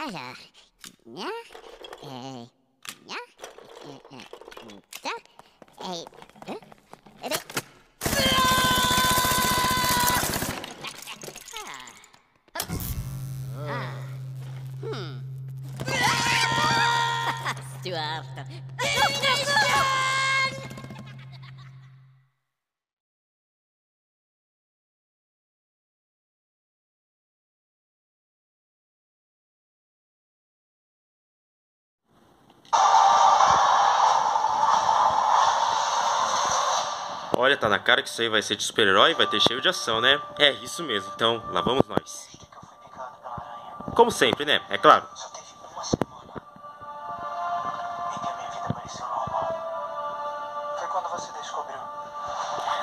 Olha, nha, é, nha, é, é, tá, é, é, Stuart. Olha, tá na cara que isso aí vai ser de super-herói, vai ter cheio de ação, né? É, isso mesmo. Então, lá vamos nós. Como sempre, né? É claro. Você descobriu.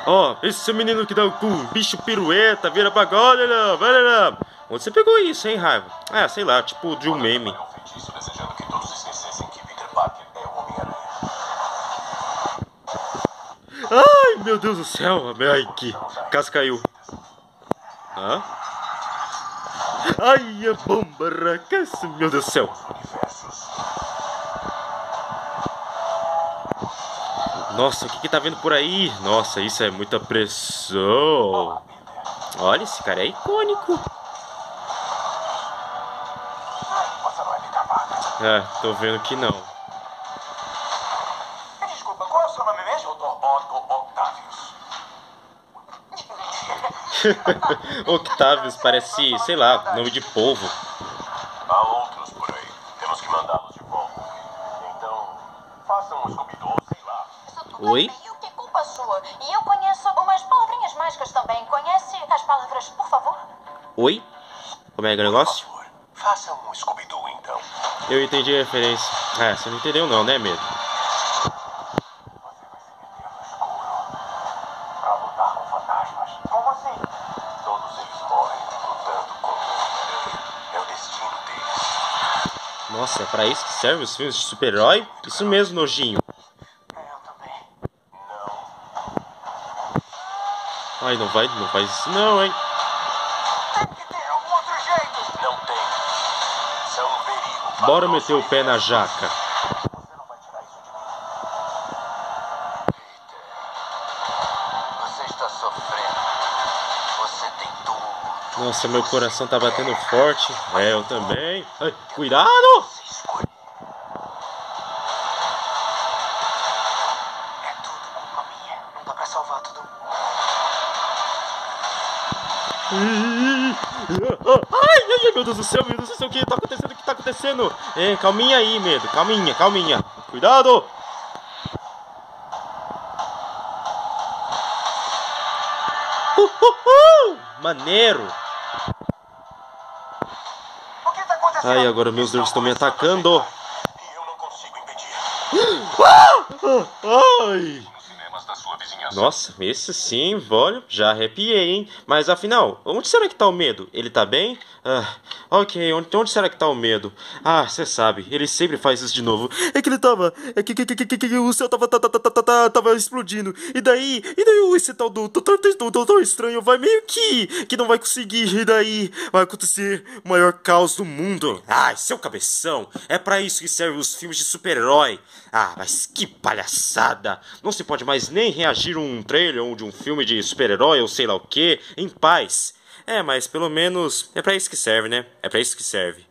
Ó, esse menino que dá o cu, bicho pirueta, vira pra cá, olha lá, olha lá. Onde você pegou isso, hein, raiva? Ah, sei lá, tipo de um meme. um feitiço desejando que todos esquecessem que Peter Parker é o Homem-Aranha. Ai, meu Deus do céu. Ai, que casa caiu. Hã? Ai, a bomba racaça, meu Deus do céu. Universos. Nossa, o que que tá vendo por aí? Nossa, isso é muita pressão. Olha, esse cara é icônico. É tô vendo que não. Desculpa, qual é o seu nome mesmo? Dr. Otto Octavius. Octavius parece, sei lá, nome de polvo. Há outros por aí. Temos que mandá-los de volta. Então, faça um Scooby-Doo, sei lá. Isso tudo Oi? é meio que culpa sua. E eu conheço umas palavrinhas mágicas também. Conhece as palavras, por favor? Oi? Como é que é o Por negócio? favor, faça um Scooby-Doo, então. Eu entendi a referência. É, você não entendeu não, né, medo? Você vai se meter no escuro pra lutar com fantasmas. Como assim? Todos eles morrem lutando com o Homem-Aranha. É o destino deles. Nossa, é pra isso que servem os filmes de super-herói? Isso mesmo, nojinho. É, eu também. Ai, não vai, não faz isso não, hein? Bora meter o pé na jaca. Nossa, meu coração tá batendo forte. É, eu também. Ai, cuidado! Ai, ai, ai, meu Deus do céu, meu Deus do céu, o que tá acontecendo? O que tá acontecendo? É, calminha aí, medo, calminha, calminha. Cuidado! Uhul! Maneiro! O que tá? Ai, agora meus dedos estão me atacando. E eu não consigo impedir. Ai! Vizinhança. Nossa, esse sim, olha, já arrepiei, hein? Mas afinal, onde será que tá o medo? Ele tá bem? Ah, ok, onde, onde será que tá o medo? Ah, você sabe, ele sempre faz isso de novo. É que ele tava. É que, que, que, que, o céu tava, tava, tava, tava, explodindo. E daí, e daí esse tal do doutor, estranho vai meio que. que não vai conseguir. E daí vai acontecer o maior caos do mundo. Ai, seu cabeção, é pra isso que servem os filmes de super-herói. Ah, mas que palhaçada! Não se pode mais nem reagir um trailer ou de um filme de super-herói ou sei lá o que em paz. É, mas pelo menos é pra isso que serve, né? É pra isso que serve.